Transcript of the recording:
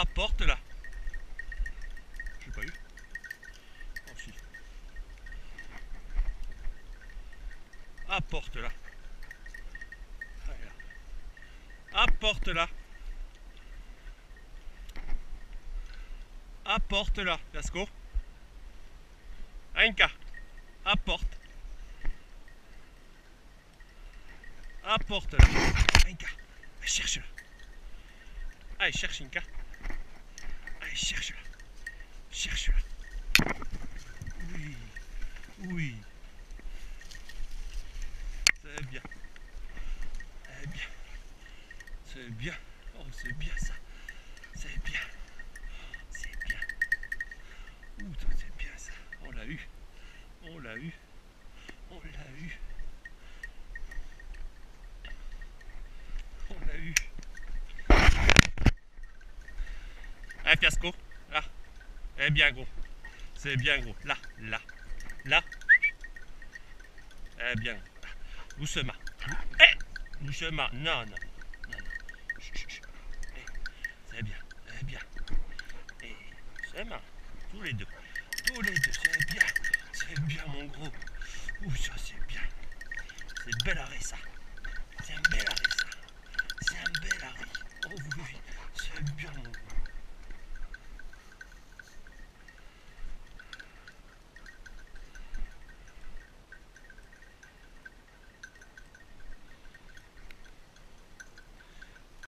Apporte là. J'ai pas eu. Oh si. Apporte là. Apporte là. Apporte là, Gasco. Inca. Apporte. Apporte là. Inca. Cherche-le. Allez, cherche Inca. Allez, cherche-le. Cherche-le. Oui. Oui. C'est bien. C'est bien. C'est bien. Oh, c'est bien ça. C'est bien. C'est bien. Ouh, c'est bien ça. On l'a eu. On l'a eu. On l'a eu. On l'a eu. Un fiasco. Là. Eh bien gros. C'est bien gros. Là, là, là. Eh bien. Doucement. Eh Doucement. Non, non. non, non. Eh, C'est bien. C'est bien. Eh, doucement. Tous les deux. Tous les deux. C'est bien. C'est bien mon gros. Ouh, ça c'est bien. C'est bel arrêt ça. C'est un bel arrêt ça. C'est un bel arrêt. Oh oui, c'est bien mon gros.